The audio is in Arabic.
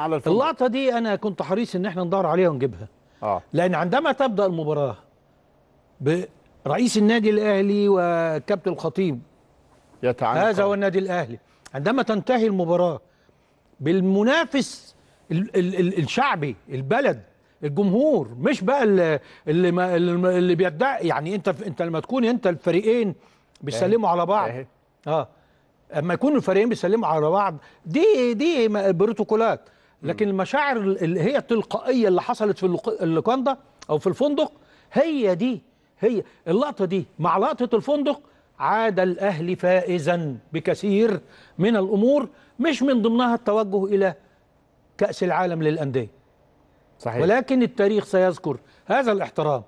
على الفندق. اللقطة دي أنا كنت حريص إن إحنا ندور عليها ونجيبها. آه. لأن عندما تبدأ المباراة برئيس النادي الأهلي وكابتن الخطيب يتعنق هذا هو النادي الأهلي عندما تنتهي المباراة بالمنافس ال ال ال الشعبي البلد الجمهور مش بقى اللي اللي, ما اللي بيدعي يعني أنت أنت لما تكون أنت الفريقين بيسلموا على بعض. أهي. آه. أما يكونوا الفريقين بيسلموا على بعض دي دي بروتوكولات. لكن المشاعر اللي هي التلقائية اللي حصلت في اللوكاندا أو في الفندق هي دي هي اللقطة دي مع لقطة الفندق عاد الاهلي فائزا بكثير من الأمور مش من ضمنها التوجه إلى كأس العالم للأندية. صحيح. ولكن التاريخ سيذكر هذا الاحترام.